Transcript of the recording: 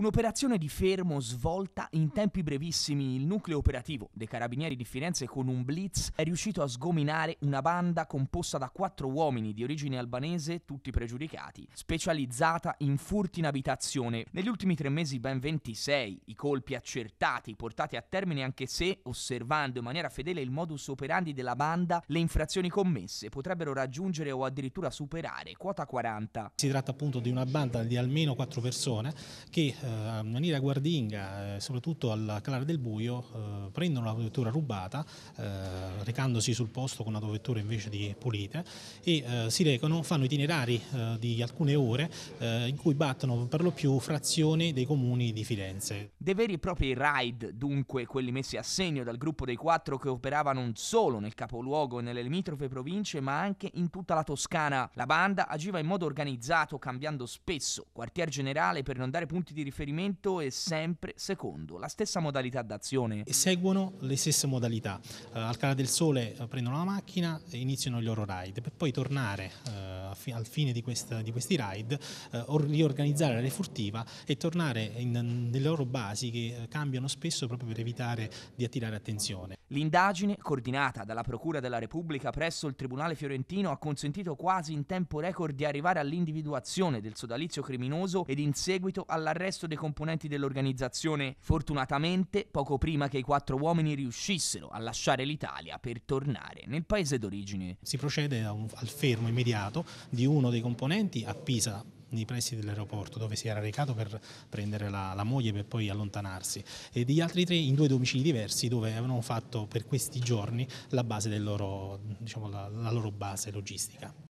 Un'operazione di fermo svolta in tempi brevissimi. Il nucleo operativo dei Carabinieri di Firenze con un blitz è riuscito a sgominare una banda composta da quattro uomini di origine albanese, tutti pregiudicati, specializzata in furti in abitazione. Negli ultimi tre mesi ben 26 i colpi accertati, portati a termine anche se, osservando in maniera fedele il modus operandi della banda, le infrazioni commesse potrebbero raggiungere o addirittura superare quota 40. Si tratta appunto di una banda di almeno quattro persone che eh, in maniera guardinga, eh, soprattutto al calare del buio, eh, prendono la vettura rubata, eh, recandosi sul posto con una vettura invece di pulite e si recano, fanno itinerari di alcune ore in cui battono per lo più frazioni dei comuni di Firenze. Dei veri e propri raid, dunque quelli messi a segno dal gruppo dei quattro che operavano non solo nel capoluogo e nelle limitrofe province ma anche in tutta la Toscana. La banda agiva in modo organizzato cambiando spesso quartier generale per non dare punti di riferimento riferimento è sempre secondo la stessa modalità d'azione. E seguono le stesse modalità. Uh, al Cara del Sole uh, prendono la macchina e iniziano il loro ride per poi tornare uh, fi al fine di, questa, di questi ride, riorganizzare la refurtiva e tornare in, nelle loro basi che cambiano spesso proprio per evitare di attirare attenzione. L'indagine, coordinata dalla Procura della Repubblica presso il Tribunale Fiorentino, ha consentito quasi in tempo record di arrivare all'individuazione del sodalizio criminoso ed in seguito all'arresto dei componenti dell'organizzazione, fortunatamente poco prima che i quattro uomini riuscissero a lasciare l'Italia per tornare nel paese d'origine. Si procede un, al fermo immediato di uno dei componenti a Pisa nei pressi dell'aeroporto dove si era recato per prendere la, la, moglie per poi allontanarsi e degli altri tre in due domicili diversi dove avevano fatto per questi giorni la, loro, diciamo, la, la loro base logistica.